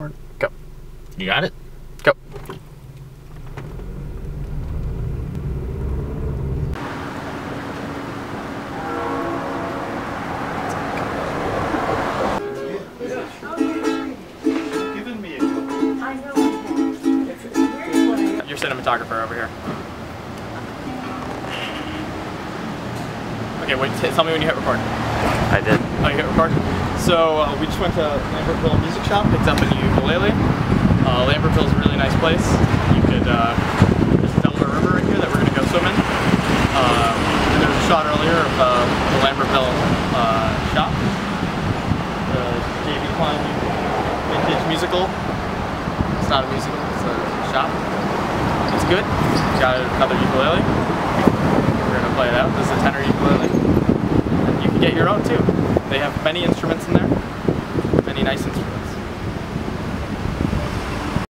Go. You got it? Go. Your cinematographer over here. Okay, wait, tell me when you hit record. I did. Oh, you hit record? So uh, we just went to Lambertville Music Shop, picked up a new ukulele. Uh, Lambertville's a really nice place. You could, uh, there's a Delaware River right here that we're going to go swim in. Uh, and there was a shot earlier of uh, the Lambertville uh, shop. The J.B. Klein Vintage Musical. It's not a musical, it's a shop. It's good. Got another ukulele. We're going to play it out. This is a tenor ukulele. You can get your own too. They have many instruments in there, many nice instruments.